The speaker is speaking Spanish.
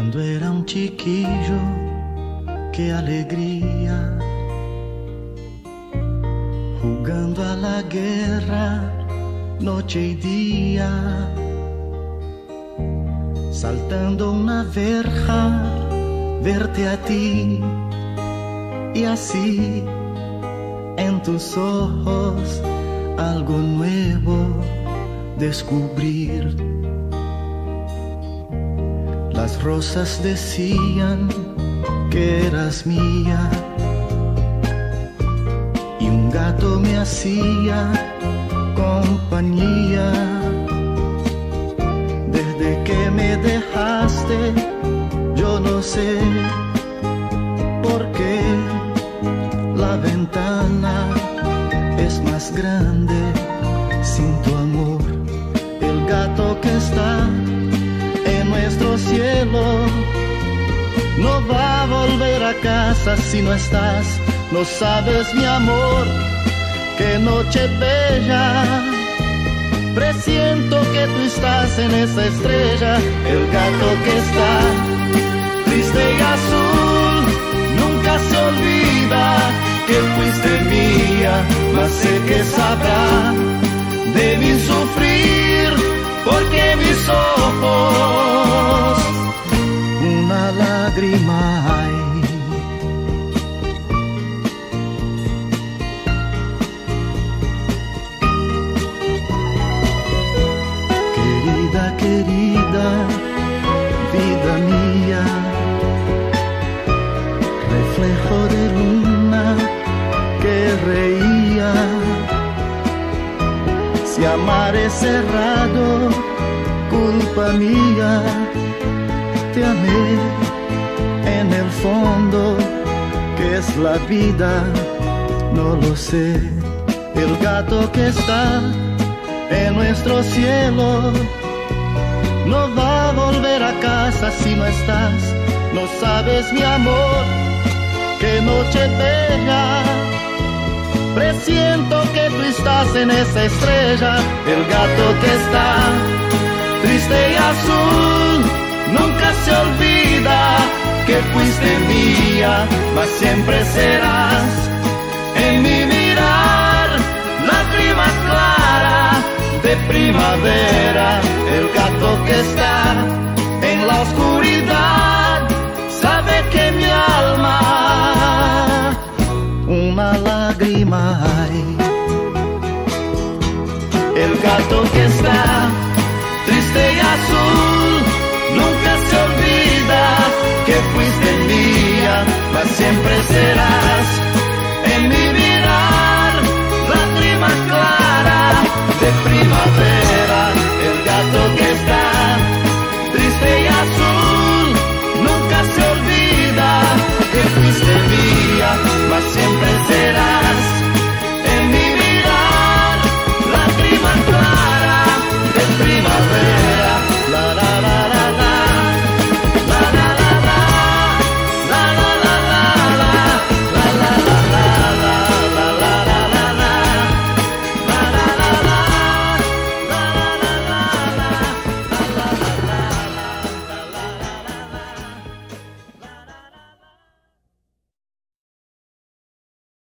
Cuando era un chiquillo, qué alegría. Jugando a la guerra, noche y día. Saltando una verja, verte a ti. Y así, en tus ojos, algo nuevo descubrir. Las rosas decían que eras mía y un gato me hacía compañía. Desde que me dejaste, yo no sé por qué la ventana es más grande sin tu amor. El gato que está no va a volver a casa si no estás. No sabes, mi amor, qué noche bella. Presiento que tú estás en esa estrella, el gato que está triste y azul. Nunca se olvida que fuiste mía, mas sé que sabrá de mi sufrir, porque mis ojos lágrima. Querida, querida, vida mía, reflejo de luna que reía. Si amar es cerrado, culpa mía, te amé fondo, que es la vida, no lo sé. El gato que está en nuestro cielo no va a volver a casa si no estás. No sabes, mi amor, qué noche bella. Presiento que tú estás en esa estrella, el gato que está triste y azul. Que fuiste mía, mas siempre serás en mi mirar, lágrima clara de primavera, el gato que está en la oscuridad, sabe que mi alma una lágrima hay. El gato que está siempre serás. En mi mirar, lágrima clara de primavera, el gato que está